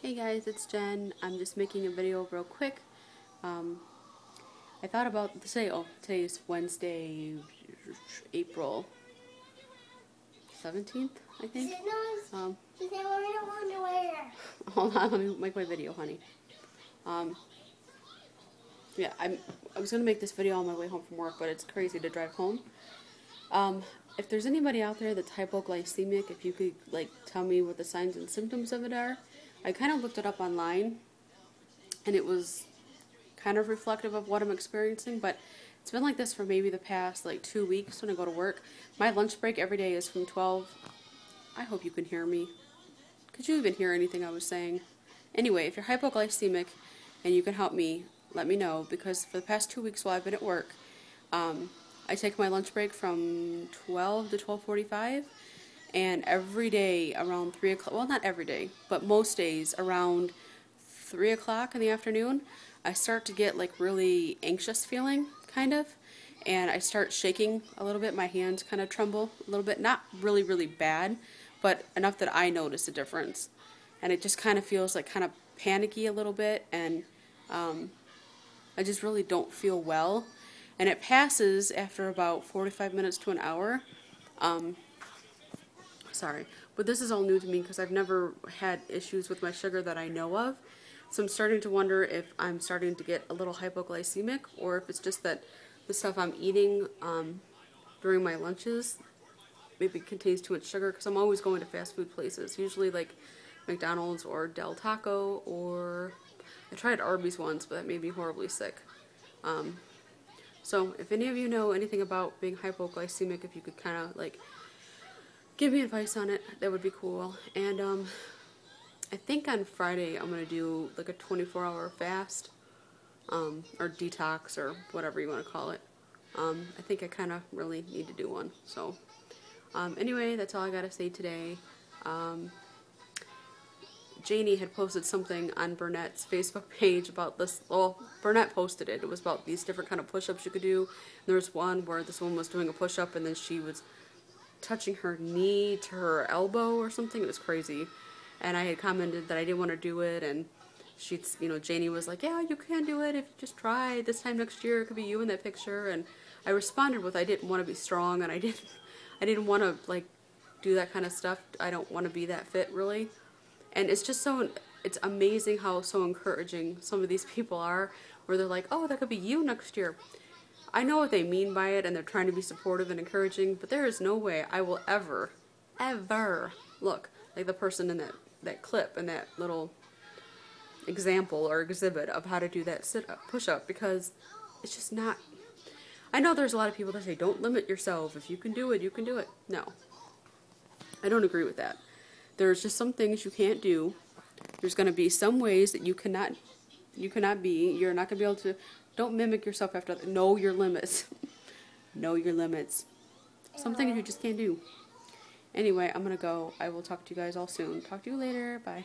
Hey guys, it's Jen. I'm just making a video real quick. Um, I thought about the say. Oh, today is Wednesday, April seventeenth, I think. Um, hold on, let me make my video, honey. Um, yeah, I'm. I was gonna make this video on my way home from work, but it's crazy to drive home. Um, if there's anybody out there that's hypoglycemic, if you could like tell me what the signs and symptoms of it are. I kind of looked it up online, and it was kind of reflective of what I'm experiencing, but it's been like this for maybe the past like two weeks when I go to work. My lunch break every day is from 12. I hope you can hear me. Could you even hear anything I was saying? Anyway, if you're hypoglycemic and you can help me, let me know because for the past two weeks while I've been at work, um, I take my lunch break from 12 to 12:45 and every day around 3 o'clock, well, not every day, but most days around 3 o'clock in the afternoon, I start to get like really anxious feeling, kind of, and I start shaking a little bit. My hands kind of tremble a little bit, not really, really bad, but enough that I notice a difference. And it just kind of feels like kind of panicky a little bit, and um, I just really don't feel well. And it passes after about 45 minutes to an hour. Um, sorry. But this is all new to me because I've never had issues with my sugar that I know of. So I'm starting to wonder if I'm starting to get a little hypoglycemic or if it's just that the stuff I'm eating um, during my lunches maybe contains too much sugar because I'm always going to fast food places, usually like McDonald's or Del Taco or I tried Arby's once, but that made me horribly sick. Um, so if any of you know anything about being hypoglycemic, if you could kind of like give me advice on it. That would be cool. And um, I think on Friday I'm going to do like a 24 hour fast um, or detox or whatever you want to call it. Um, I think I kind of really need to do one. So um, anyway, that's all I got to say today. Um, Janie had posted something on Burnett's Facebook page about this. Well, Burnett posted it. It was about these different kind of push-ups you could do. And there was one where this woman was doing a push-up and then she was touching her knee to her elbow or something. It was crazy. And I had commented that I didn't want to do it, and she's, you know, Janie was like, yeah, you can do it if you just try. This time next year, it could be you in that picture. And I responded with, I didn't want to be strong, and I didn't, I didn't want to, like, do that kind of stuff. I don't want to be that fit, really. And it's just so, it's amazing how so encouraging some of these people are, where they're like, oh, that could be you next year. I know what they mean by it and they're trying to be supportive and encouraging, but there is no way I will ever, ever look like the person in that, that clip and that little example or exhibit of how to do that sit up, push up because it's just not. I know there's a lot of people that say don't limit yourself. If you can do it, you can do it. No. I don't agree with that. There's just some things you can't do. There's going to be some ways that you cannot you cannot be. You're not going to be able to don't mimic yourself after. Know your limits. know your limits. Some things you just can't do. Anyway, I'm going to go. I will talk to you guys all soon. Talk to you later. Bye.